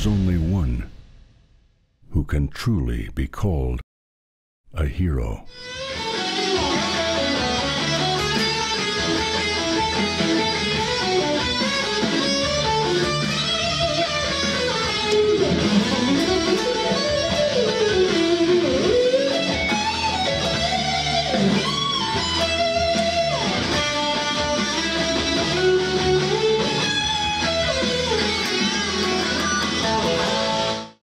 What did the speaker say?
is only one who can truly be called a hero.